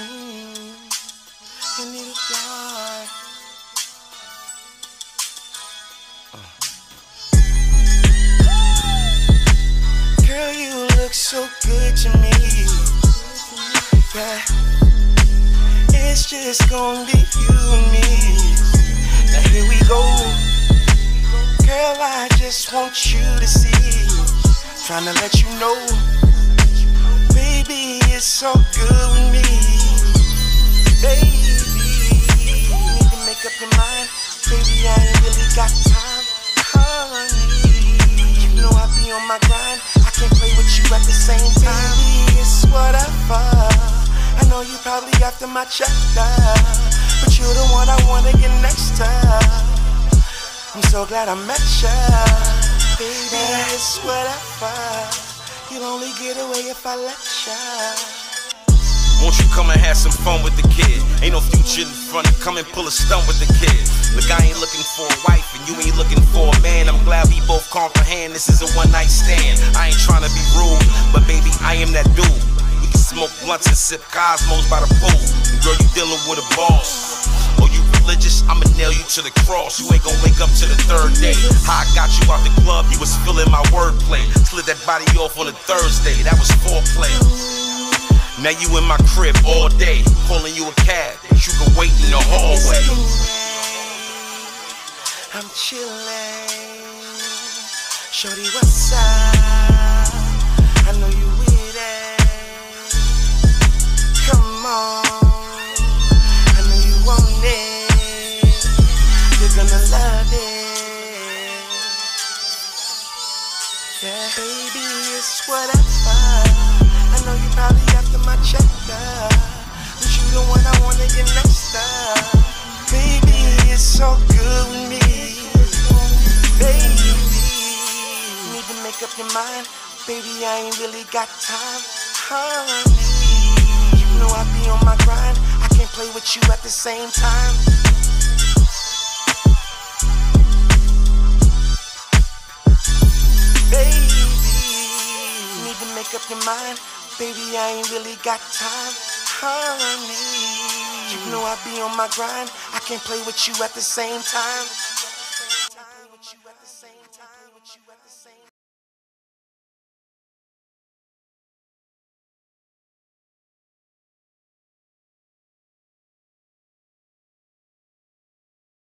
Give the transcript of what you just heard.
Mm, you need a fly. Girl, you look so good to me. Yeah. It's just gonna be you and me. Now here we go. Girl, I just want you to see. Trying to let you know. Baby, it's so Baby, I ain't really got time. Honey, you know I be on my grind. I can't play with you at the same time. Baby, it's whatever. I know you probably after my checker, but you're the one I wanna get next to. I'm so glad I met ya, baby. It's whatever. You'll only get away if I let ya. Won't you come and have some fun with the kid? Future in front, come and pull a stunt with the kid. Look, I ain't looking for a wife and you ain't looking for a man. I'm glad we both comprehend this is a one night stand. I ain't trying to be rude, but baby, I am that dude. We can smoke blunts and sip Cosmos by the pool. Girl, you dealing with a boss. Oh, you religious? I'ma nail you to the cross. You ain't gonna wake up to the third day. How I got you out the club, you was feeling my wordplay. Slid that body off on a Thursday, that was foreplay. Now you in my crib all day, calling you a cab, but you can wait in the hallway. I'm chillin'. Shorty, what's up? I know you with it. Come on. I know you want it. You're gonna love it. Yeah, baby, it's whatever. I know you probably after my checker. But you the one I wanna get next to. Baby, it's so good with me. Baby, you need to make up your mind. Baby, I ain't really got time. Honey, you know I be on my grind. I can't play with you at the same time. Baby, you need to make up your mind. Baby, I ain't really got time. Honey, you know I be on my grind. I can't play with you at the same time.